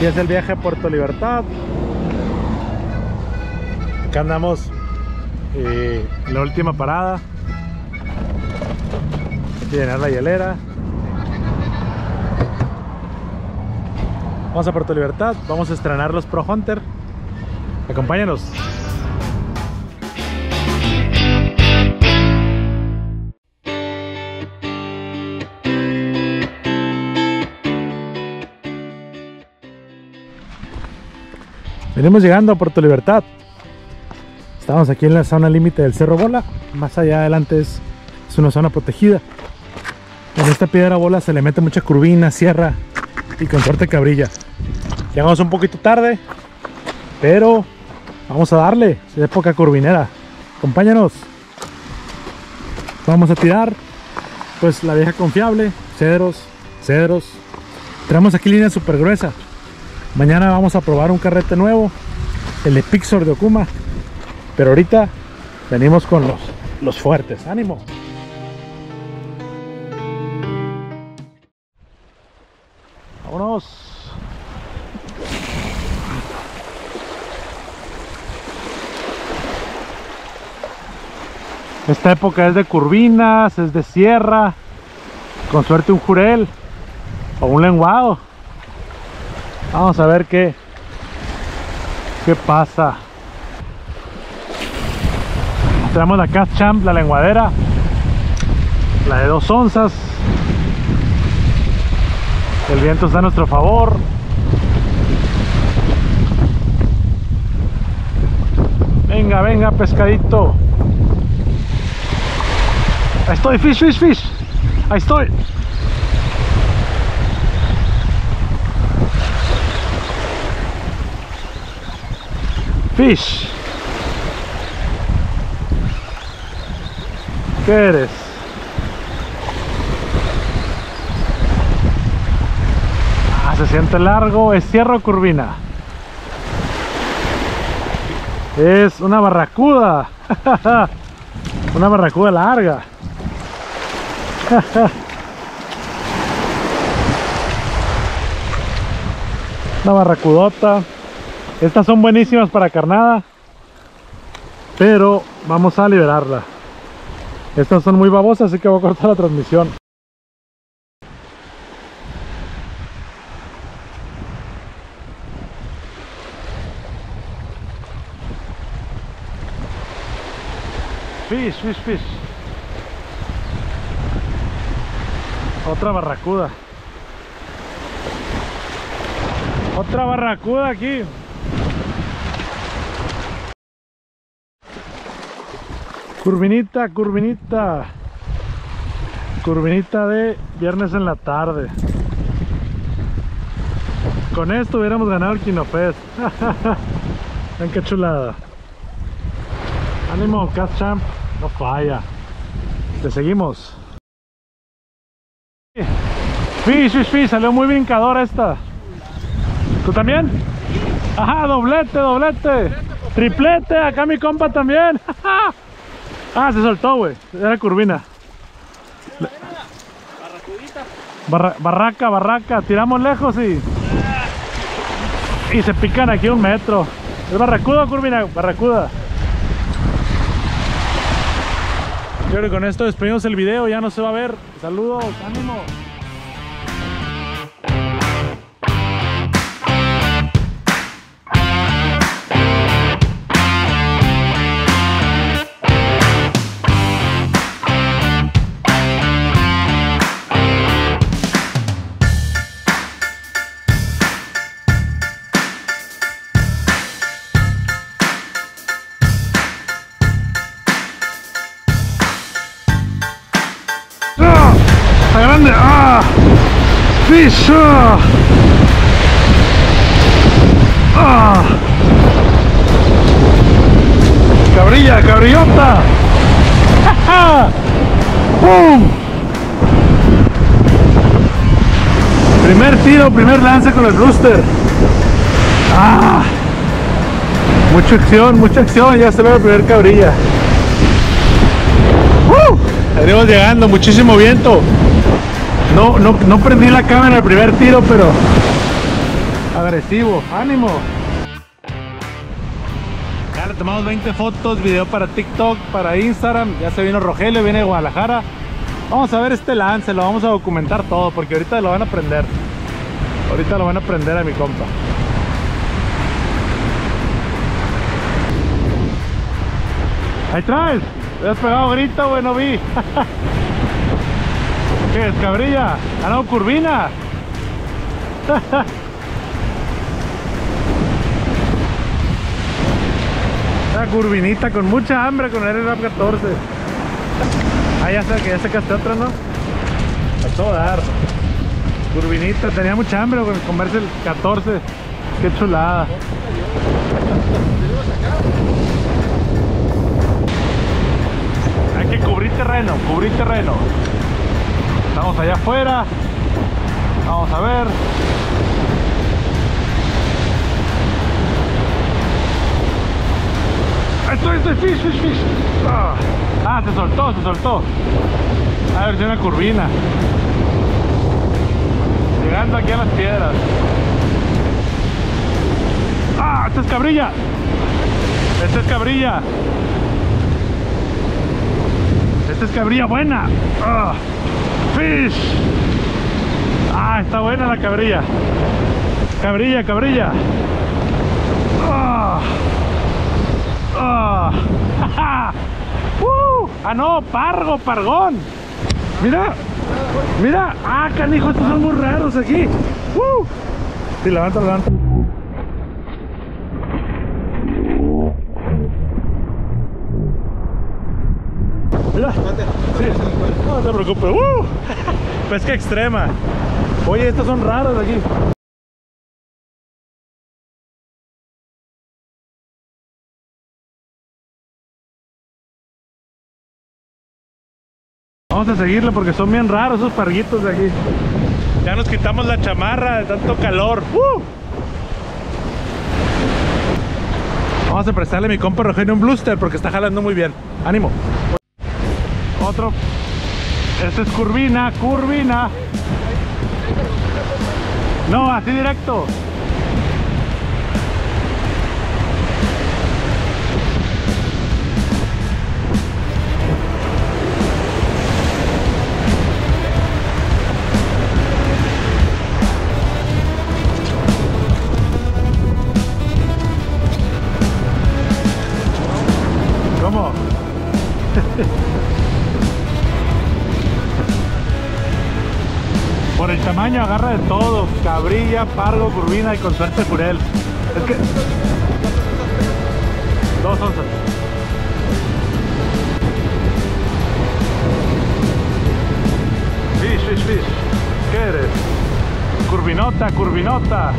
Empieza el viaje a Puerto Libertad. Acá andamos eh, la última parada. Hay que llenar la hielera. Vamos a Puerto Libertad. Vamos a estrenar los Pro Hunter. Acompáñanos. Venimos llegando a Puerto Libertad. Estamos aquí en la zona límite del Cerro Bola. Más allá adelante es, una zona protegida. En esta piedra bola se le mete mucha curvina, sierra y con suerte cabrilla. Llegamos un poquito tarde, pero vamos a darle. Es época curvinera. Acompáñanos. Vamos a tirar pues la vieja confiable, cedros, cedros. Tenemos aquí línea super gruesa. Mañana vamos a probar un carrete nuevo, el de Pixor de Okuma. Pero ahorita venimos con los, los fuertes. ¡Ánimo! ¡Vámonos! Esta época es de curvinas, es de sierra, con suerte un jurel o un lenguado. Vamos a ver qué, qué pasa. Tenemos la Cast Champ, la lenguadera, la de dos onzas. El viento está a nuestro favor. Venga, venga, pescadito. Ahí estoy, fish, fish, fish. Ahí estoy. Fish. ¿Qué eres? Ah, se siente largo. ¿Es cierro o curvina? Es una barracuda. una barracuda larga. una barracudota. Estas son buenísimas para carnada. Pero vamos a liberarla. Estas son muy babosas, así que voy a cortar la transmisión. Fish, fish, fish. Otra barracuda. Otra barracuda aquí. Curvinita, curvinita. Curvinita de viernes en la tarde. Con esto hubiéramos ganado el Kinofest. Ven qué chulada. Ánimo, Cast Champ. No falla. Te seguimos. Fish, fish, fish. Salió muy brincadora esta. ¿Tú también? Ajá, doblete, doblete. Triplete, acá mi compa también. Ah, se soltó, güey. Era curvina. Barra, barraca, barraca. Tiramos lejos y... Y se pican aquí un metro. ¿Es barracuda o curvina? Barracuda. Yo creo que con esto despedimos el video. Ya no se va a ver. Saludos, ánimo. ¡Cabrilla! ¡Cabrillota! ¡Pum! Primer tiro, primer lance con el rooster. ¡Ah! Mucha acción, mucha acción. Ya se ve la primer cabrilla. ¡Uh! Venimos llegando, muchísimo viento. No, no, no prendí la cámara el primer tiro, pero agresivo. ¡Ánimo! Tomamos 20 fotos, video para TikTok, para Instagram. Ya se vino Rogelio, viene de Guadalajara. Vamos a ver este lance, lo vamos a documentar todo porque ahorita lo van a aprender. Ahorita lo van a aprender a mi compa. Ahí traes. Me has pegado grito, güey, no vi. ¿Qué es, cabrilla? No, curvina. Una curvinita con mucha hambre con el RAP 14. Ah, ya sé que ya sacaste otra, ¿no? A todo dar. Curvinita, tenía mucha hambre con comerse el 14. Qué chulada. Hay que cubrir terreno, cubrir terreno. Estamos allá afuera. Vamos a ver. Esto es fish, fish, fish. Ah. ah, se soltó, se soltó. A ver si una curvina. Llegando aquí a las piedras. Ah, esta es cabrilla. Esta es cabrilla. Esta es cabrilla buena. Ah, fish. Ah, está buena la cabrilla. Cabrilla, cabrilla. Ah. Ah. uh, ah, no, pargo, pargón. Mira, mira. Ah, canijo, estos son muy raros aquí. Uh. Sí, levanta, levanta. Mira. Sí. No te preocupes. Uh. Pesca extrema. Oye, estos son raros aquí. Vamos a seguirle porque son bien raros esos parguitos de aquí. Ya nos quitamos la chamarra de tanto calor. ¡Uh! Vamos a prestarle a mi compa Rogelio un bluster porque está jalando muy bien. ¡Ánimo! Otro. Este es curvina, curvina. No, así directo. Pargo, curvina y con suerte jurel. Es que... Dos onzas. Fish, fish, fish. ¿Qué eres? Curvinota, curvinota.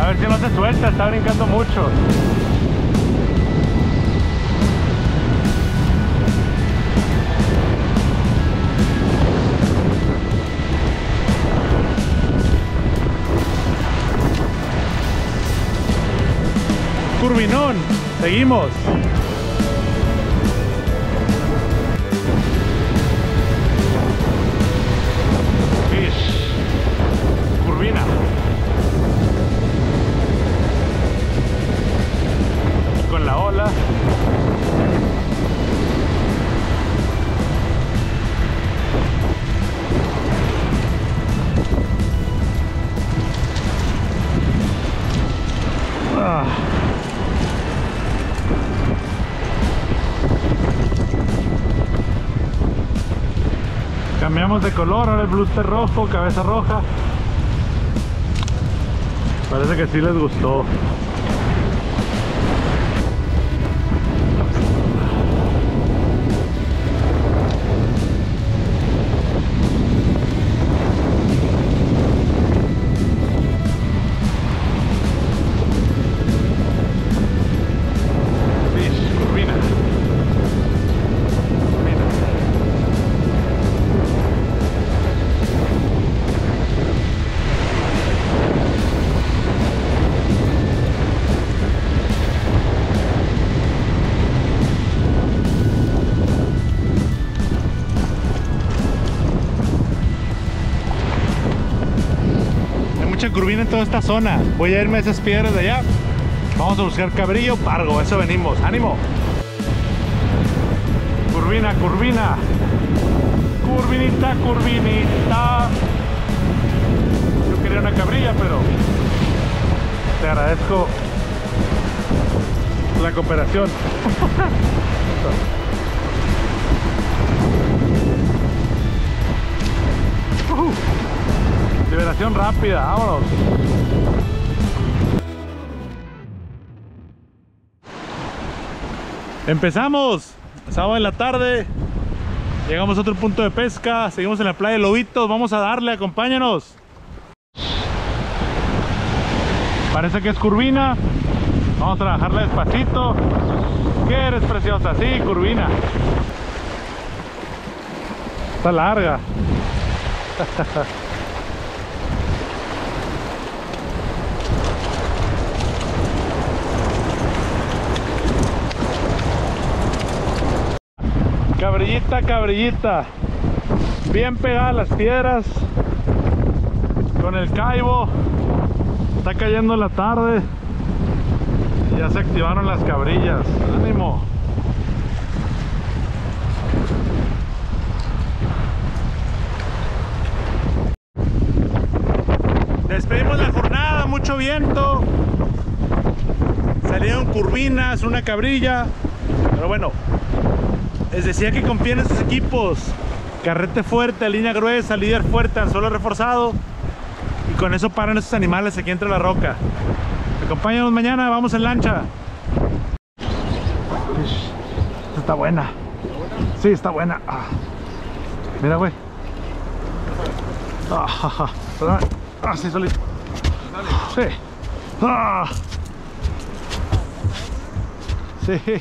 A ver si no se suelta, está brincando mucho. Seguimos. Cambiamos de color, ahora el bluster rojo, cabeza roja. Parece que sí les gustó. Curvina en toda esta zona. Voy a irme a esas piedras de allá. Vamos a buscar cabrillo, pargo, eso venimos. ¡Ánimo! Curvina, curvina. Curvinita, curvinita. Yo quería una cabrilla, pero te agradezco la cooperación. liberación rápida, vámonos. Empezamos, sábado en la tarde, llegamos a otro punto de pesca, seguimos en la playa de Lobitos, vamos a darle, acompáñanos. Parece que es curvina, vamos a trabajarla despacito. ¿Qué eres preciosa? Sí, curvina. Está larga. Cabrillita, cabrillita. Bien pegada a las piedras. Con el caibo. Está cayendo la tarde. Ya se activaron las cabrillas. Ánimo. Despedimos la jornada, mucho viento. Salieron curvinas, una cabrilla. Pero bueno, les decía que confíen en sus equipos. Carrete fuerte, línea gruesa, líder fuerte, anzuelo reforzado. Y con eso paran esos animales aquí entre la roca. Acompáñanos mañana, vamos en lancha. Esta está buena. Sí, está buena. Ah. Mira, güey. Ah. Perdón. Ah, sí, solito. Sí. Ah. Sí.